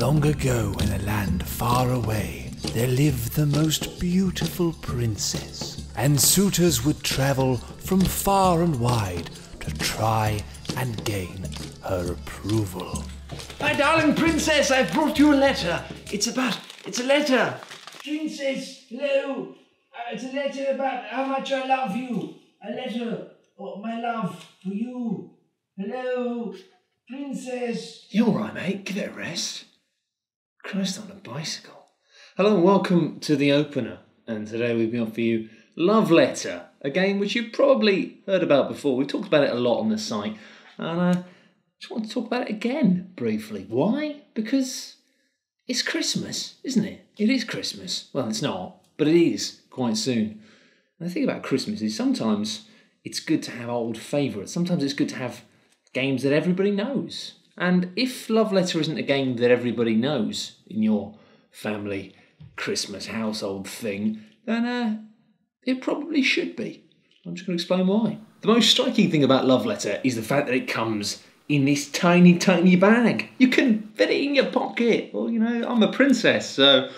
Long ago, in a land far away, there lived the most beautiful princess. And suitors would travel from far and wide to try and gain her approval. My darling princess, I've brought you a letter. It's about. It's a letter. Princess, hello. Uh, it's a letter about how much I love you. A letter of my love for you. Hello, princess. You're all right, mate? Give it a rest. Christ on a bicycle. Hello and welcome to the opener. And today we've got for you Love Letter, a game which you've probably heard about before. We've talked about it a lot on the site, and I just want to talk about it again briefly. Why? Because it's Christmas, isn't it? It is Christmas. Well, it's not, but it is quite soon. And the thing about Christmas is sometimes it's good to have old favourites. Sometimes it's good to have games that everybody knows. And if Love Letter isn't a game that everybody knows in your family Christmas household thing, then uh, it probably should be. I'm just going to explain why. The most striking thing about Love Letter is the fact that it comes in this tiny, tiny bag. You can fit it in your pocket. Well, you know, I'm a princess, so.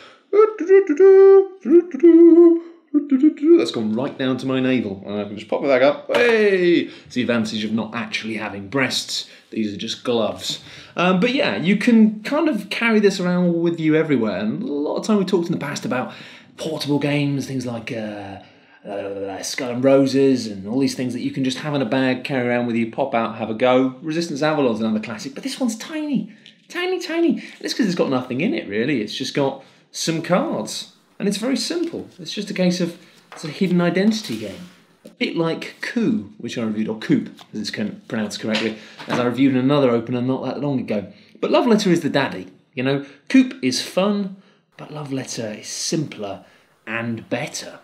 That's gone right down to my navel. And I can just pop it back up. Hey! It's the advantage of not actually having breasts. These are just gloves. Um, but yeah, you can kind of carry this around with you everywhere. And a lot of time we talked in the past about portable games, things like uh, uh, Skull and Roses, and all these things that you can just have in a bag, carry around with you, pop out, have a go. Resistance Avalon's another classic, but this one's tiny, tiny, tiny. And it's because it's got nothing in it really. It's just got some cards, and it's very simple. It's just a case of it's a hidden identity game. A bit like Coup, which I reviewed, or Coop, as it's pronounced correctly, as I reviewed in another opener not that long ago. But Love Letter is the daddy. You know, Coop is fun, but Love Letter is simpler and better.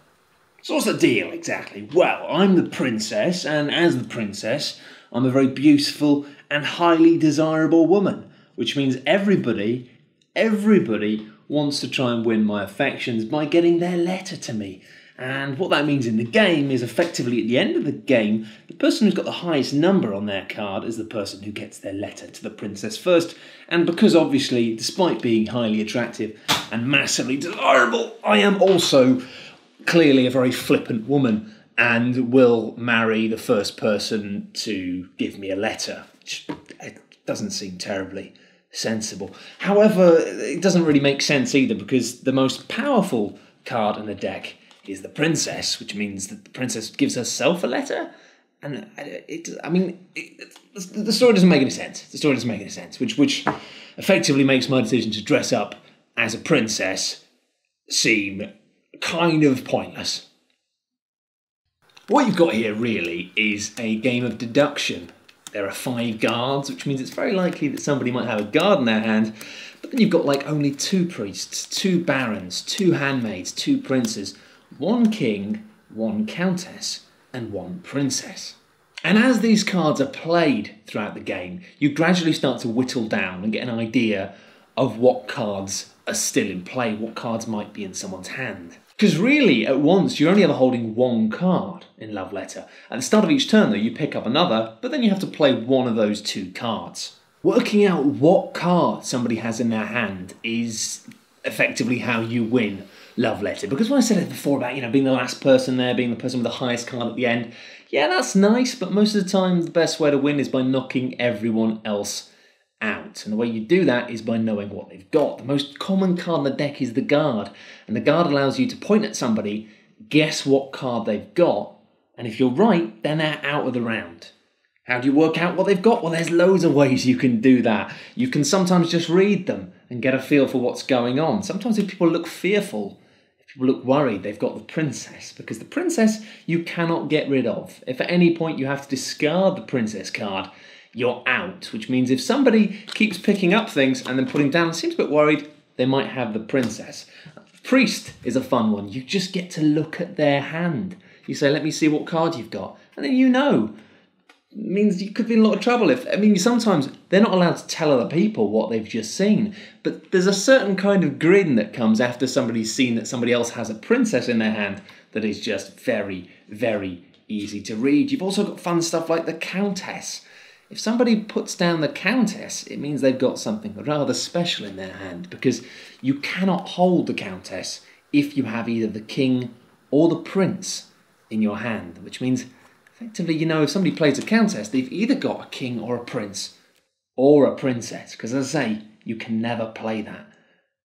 So, what's the deal exactly? Well, I'm the princess, and as the princess, I'm a very beautiful and highly desirable woman, which means everybody, everybody wants to try and win my affections by getting their letter to me. And what that means in the game is effectively at the end of the game, the person who's got the highest number on their card is the person who gets their letter to the princess first. And because obviously, despite being highly attractive and massively desirable, I am also clearly a very flippant woman and will marry the first person to give me a letter. It uh, doesn't seem terribly sensible. However, it doesn't really make sense either because the most powerful card in the deck is the princess, which means that the princess gives herself a letter. And uh, it, I mean, it, the story doesn't make any sense. The story doesn't make any sense, which which effectively makes my decision to dress up as a princess seem kind of pointless. What you've got here really is a game of deduction. There are five guards, which means it's very likely that somebody might have a guard in their hand, but then you've got like only two priests, two barons, two handmaids, two princes, one king, one countess, and one princess. And as these cards are played throughout the game, you gradually start to whittle down and get an idea of what cards are still in play, what cards might be in someone's hand. Because really, at once, you're only ever holding one card in Love Letter. At the start of each turn, though, you pick up another, but then you have to play one of those two cards. Working out what card somebody has in their hand is effectively how you win Love Letter. Because when I said it before about, you know, being the last person there, being the person with the highest card at the end, yeah, that's nice, but most of the time, the best way to win is by knocking everyone else out. And the way you do that is by knowing what they've got. The most common card in the deck is the guard, and the guard allows you to point at somebody, guess what card they've got, and if you're right, then they're out of the round. How do you work out what they've got? Well, there's loads of ways you can do that. You can sometimes just read them and get a feel for what's going on. Sometimes if people look fearful, if people look worried, they've got the princess, because the princess you cannot get rid of. If at any point you have to discard the princess card, you're out, which means if somebody keeps picking up things and then putting down, seems a bit worried, they might have the princess. Priest is a fun one. You just get to look at their hand. You say, let me see what card you've got. And then you know. It means you could be in a lot of trouble if I mean sometimes they're not allowed to tell other people what they've just seen. But there's a certain kind of grin that comes after somebody's seen that somebody else has a princess in their hand that is just very, very easy to read. You've also got fun stuff like the Countess If somebody puts down the Countess, it means they've got something rather special in their hand because you cannot hold the Countess if you have either the King or the Prince in your hand, which means effectively, you know, if somebody plays a Countess, they've either got a King or a Prince or a Princess because, as I say, you can never play that.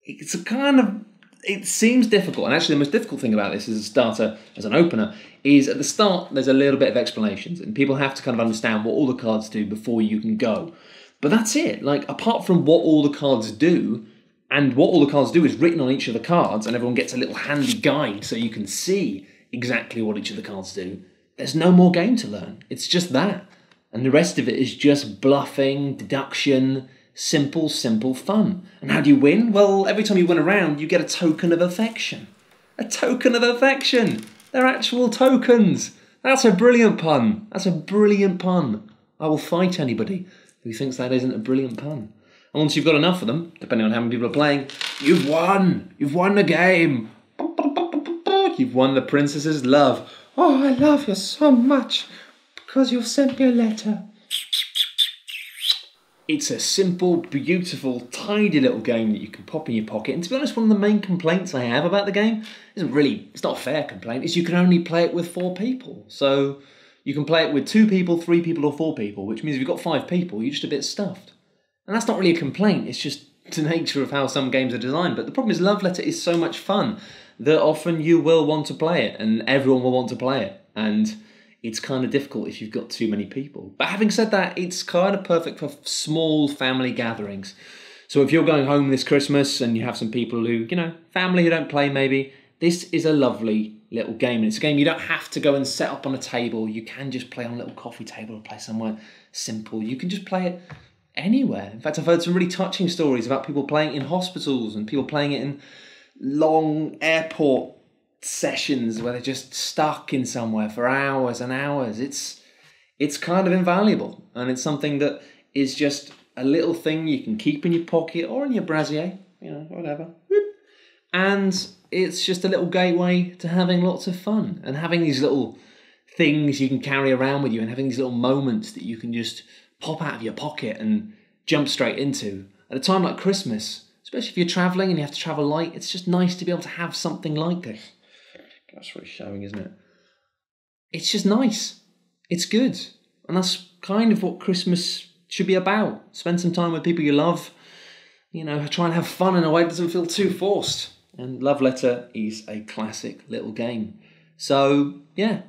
It's a kind of it seems difficult, and actually, the most difficult thing about this as a starter, as an opener, is at the start there's a little bit of explanations, and people have to kind of understand what all the cards do before you can go. But that's it. Like, apart from what all the cards do, and what all the cards do is written on each of the cards, and everyone gets a little handy guide so you can see exactly what each of the cards do. There's no more game to learn. It's just that. And the rest of it is just bluffing, deduction, Simple, simple fun. And how do you win? Well, every time you win a round, you get a token of affection. A token of affection. They're actual tokens. That's a brilliant pun. That's a brilliant pun. I will fight anybody who thinks that isn't a brilliant pun. And once you've got enough of them, depending on how many people are playing, you've won. You've won the game. You've won the princess's love. Oh, I love you so much because you've sent me a letter. It's a simple, beautiful, tidy little game that you can pop in your pocket. And to be honest, one of the main complaints I have about the game isn't really, it's not a fair complaint, is you can only play it with four people. So you can play it with two people, three people, or four people, which means if you've got five people, you're just a bit stuffed. And that's not really a complaint, it's just the nature of how some games are designed. But the problem is, Love Letter is so much fun that often you will want to play it, and everyone will want to play it. And it's kind of difficult if you've got too many people. But having said that, it's kind of perfect for small family gatherings. So if you're going home this Christmas and you have some people who, you know, family who don't play maybe, this is a lovely little game. And it's a game you don't have to go and set up on a table. You can just play on a little coffee table or play somewhere simple. You can just play it anywhere. In fact, I've heard some really touching stories about people playing in hospitals and people playing it in long airport sessions where they're just stuck in somewhere for hours and hours. It's it's kind of invaluable, and it's something that is just a little thing you can keep in your pocket or in your brassiere, you know, whatever. And it's just a little gateway to having lots of fun and having these little things you can carry around with you and having these little moments that you can just pop out of your pocket and jump straight into. At a time like Christmas, especially if you're traveling and you have to travel light, it's just nice to be able to have something like this. That's really showing, isn't it? It's just nice. It's good. And that's kind of what Christmas should be about. Spend some time with people you love. You know, try and have fun in a way that doesn't feel too forced. And Love Letter is a classic little game. So, yeah,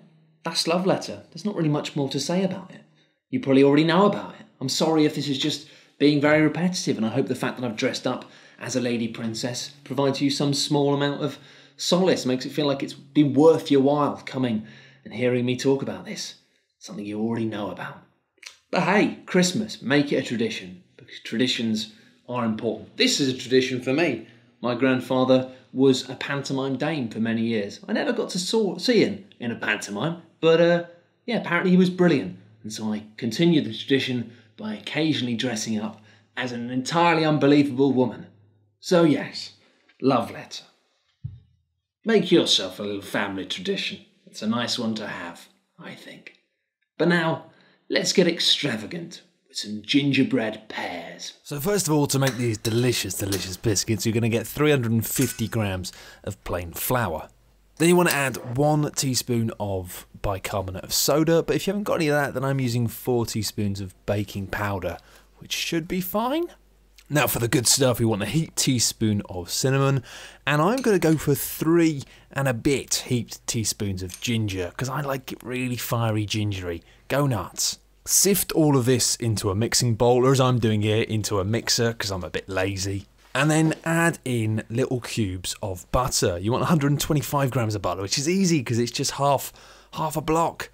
that's Love Letter. There's not really much more to say about it. You probably already know about it. I'm sorry if this is just being very repetitive, and I hope the fact that I've dressed up as a lady princess provides you some small amount of solace, makes it feel like it's been worth your while coming and hearing me talk about this. Something you already know about. But hey, Christmas, make it a tradition because traditions are important. This is a tradition for me. My grandfather was a pantomime dame for many years. I never got to saw, see him in a pantomime, but uh, yeah, apparently he was brilliant. And so I continued the tradition by occasionally dressing up as an entirely unbelievable woman. So, yes, love letter. Make yourself a little family tradition. It's a nice one to have, I think. But now, let's get extravagant with some gingerbread pears. So, first of all, to make these delicious, delicious biscuits, you're going to get 350 grams of plain flour. Then you want to add one teaspoon of bicarbonate of soda, but if you haven't got any of that, then I'm using four teaspoons of baking powder, which should be fine. Now for the good stuff, we want a heaped teaspoon of cinnamon, and I'm going to go for three and a bit heaped teaspoons of ginger, because I like it really fiery gingery. Go nuts. Sift all of this into a mixing bowl, or as I'm doing here, into a mixer, because I'm a bit lazy. And then add in little cubes of butter. You want 125 grams of butter, which is easy because it's just half half a block.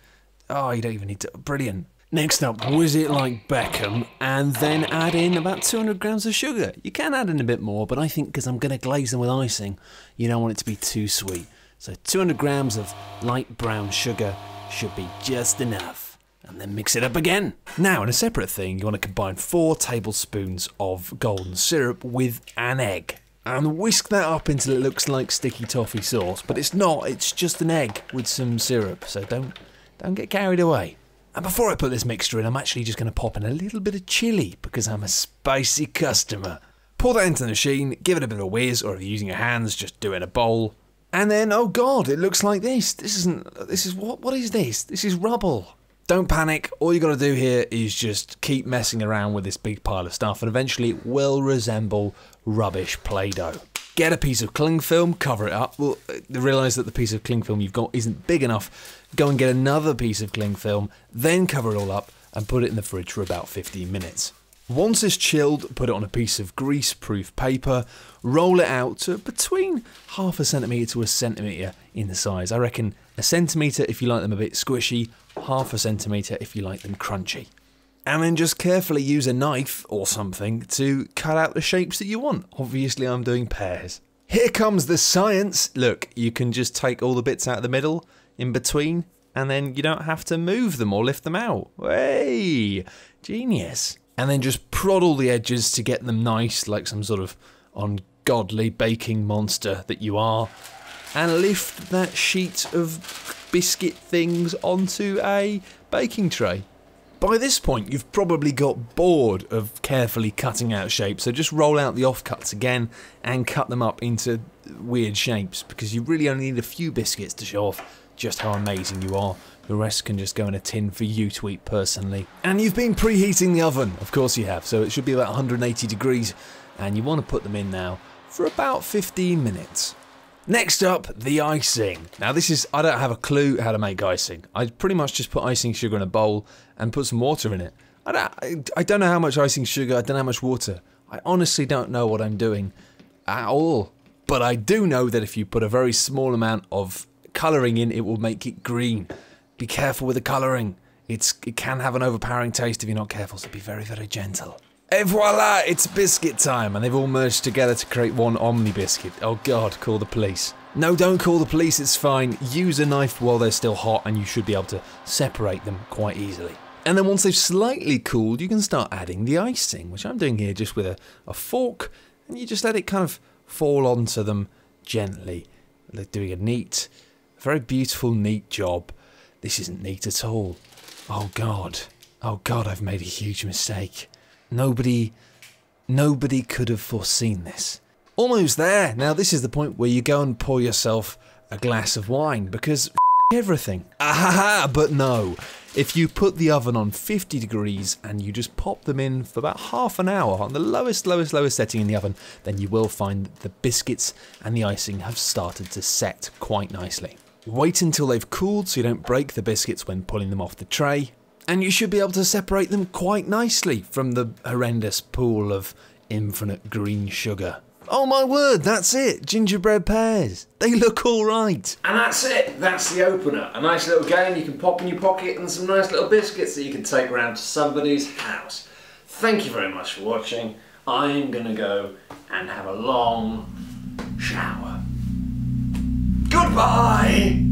Oh, you don't even need to. Brilliant. Next up, whiz it like Beckham, and then add in about 200 grams of sugar. You can add in a bit more, but I think because I'm going to glaze them with icing, you don't want it to be too sweet. So 200 grams of light brown sugar should be just enough. And then mix it up again. Now, in a separate thing, you want to combine 4 tablespoons of golden syrup with an egg. And whisk that up until it looks like sticky toffee sauce, but it's not, it's just an egg with some syrup, so don't, don't get carried away. And before I put this mixture in, I'm actually just going to pop in a little bit of chili because I'm a spicy customer. Pour that into the machine, give it a bit of a whiz, or if you're using your hands, just do it in a bowl. And then, oh god, it looks like this. This isn't. This is what? What is this? This is rubble. Don't panic. All you got to do here is just keep messing around with this big pile of stuff, and eventually it will resemble rubbish Play-Doh. Get a piece of cling film, cover it up. Well, uh, realise that the piece of cling film you've got isn't big enough. Go and get another piece of cling film, then cover it all up and put it in the fridge for about 15 minutes. Once it's chilled, put it on a piece of grease-proof paper, roll it out to between half a centimetre to a centimetre in the size. I reckon a centimetre if you like them a bit squishy, half a centimetre if you like them crunchy. And then just carefully use a knife or something to cut out the shapes that you want. Obviously I'm doing pears. Here comes the science. Look, you can just take all the bits out of the middle, in between, and then you don't have to move them or lift them out. Hey, genius and then just prod all the edges to get them nice, like some sort of ungodly baking monster that you are, and lift that sheet of biscuit things onto a baking tray. By this point, you've probably got bored of carefully cutting out shapes, so just roll out the offcuts again and cut them up into weird shapes because you really only need a few biscuits to show off just how amazing you are. The rest can just go in a tin for you to eat personally. And you've been preheating the oven, of course you have, so it should be about 180 degrees, and you want to put them in now for about 15 minutes. Next up, the icing. Now this is, I don't have a clue how to make icing. I pretty much just put icing sugar in a bowl and put some water in it. I don't, I don't know how much icing sugar, I don't know how much water. I honestly don't know what I'm doing at all. But I do know that if you put a very small amount of colouring in, it will make it green. Be careful with the colouring. It's, it can have an overpowering taste if you're not careful, so be very, very gentle. Et voila, it's biscuit time, and they've all merged together to create one Omni biscuit. Oh god, call the police. No, don't call the police, it's fine. Use a knife while they're still hot, and you should be able to separate them quite easily. And then once they've slightly cooled, you can start adding the icing, which I'm doing here just with a, a fork, and you just let it kind of fall onto them gently. Like doing a neat very beautiful, neat job. This isn't neat at all. Oh god. Oh god, I've made a huge mistake. Nobody, nobody could have foreseen this. Almost there. Now this is the point where you go and pour yourself a glass of wine because everything. Ah, but no. If you put the oven on 50 degrees and you just pop them in for about half an hour on the lowest, lowest, lowest setting in the oven, then you will find that the biscuits and the icing have started to set quite nicely. Wait until they've cooled so you don't break the biscuits when pulling them off the tray. And you should be able to separate them quite nicely from the horrendous pool of infinite green sugar. Oh my word, that's it! Gingerbread pears. They look alright. And that's it, that's the opener. A nice little game you can pop in your pocket and some nice little biscuits that you can take around to somebody's house. Thank you very much for watching. I'm gonna go and have a long shower. Goodbye!